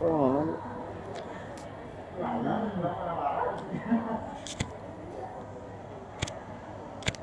哦。